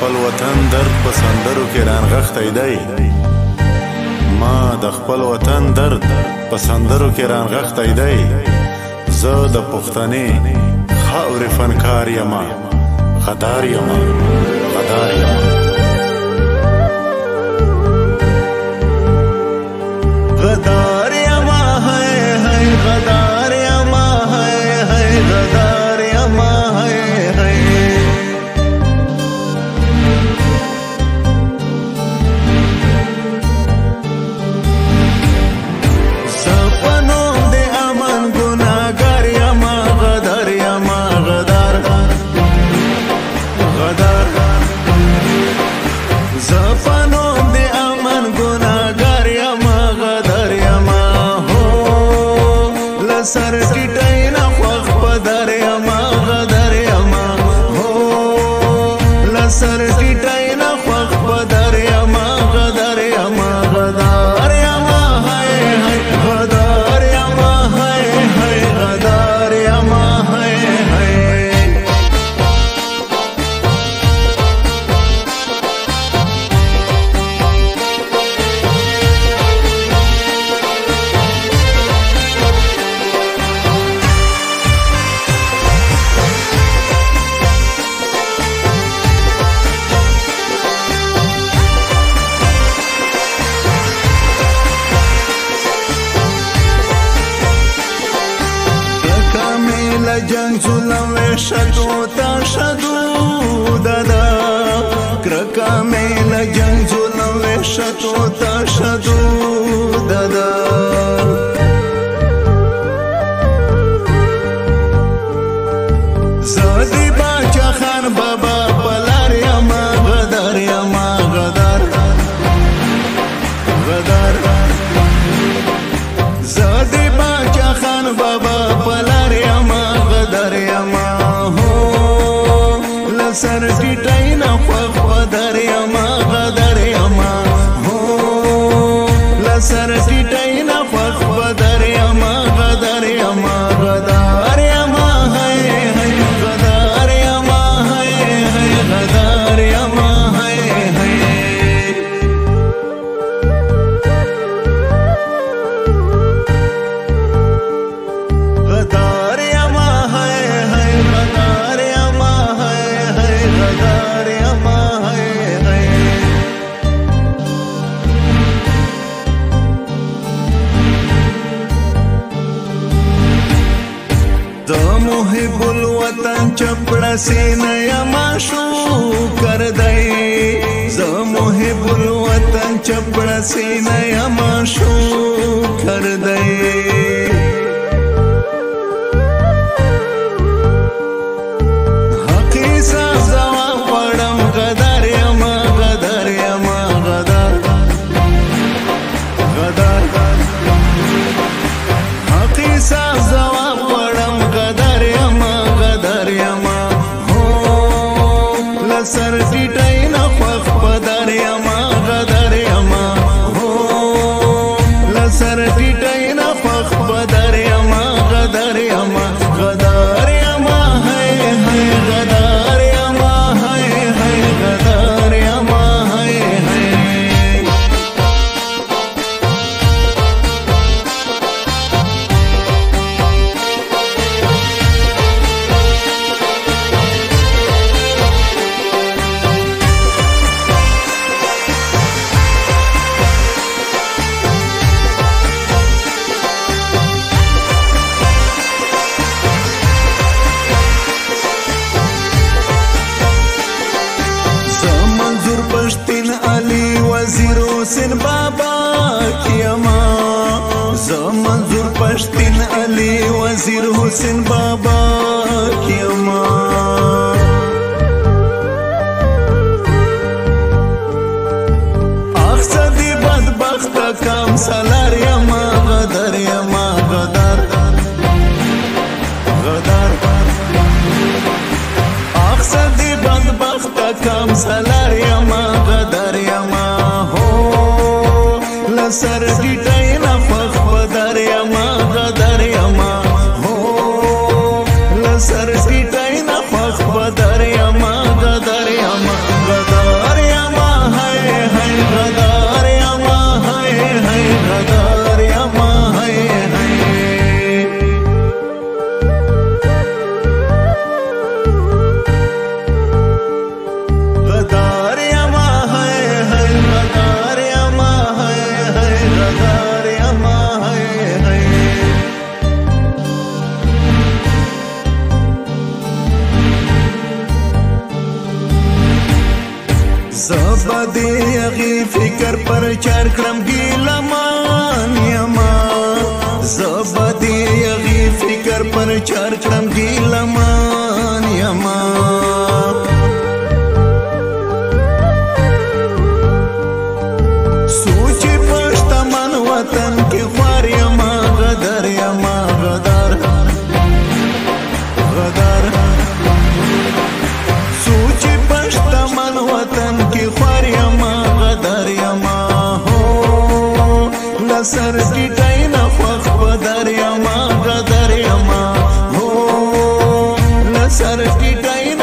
خپل وطن درد په سندرو کې رانغښتی دی ما د خپل وطن درد په سندرو کې رانغښتی دی زه د پښتنې خاورې فنکار یما غدار یما غدار یما غدار जुलमे शगोत शदो ददा कृ سر ټیټای نه خو خو درې ما غدرې ما هو لسر ټیټای حسینه ما شو کر دای ز محب الوطن چپړ سینه ما شو کر دای sounds تاشت دین علی وزیر حسین بابا کیما اخسا دی بدبخت کام سالار یما غدر یما غدر غدر اخسا دی بدبخت کام سالار یما غدر یما هو لسر گیتای زبا دی اغي فکر پر چار کړم ګیلا مان یما زبا دی اغي فکر پر چار ټیټای نه خوخ په دریا ما برادر یما هو نصر ټیټای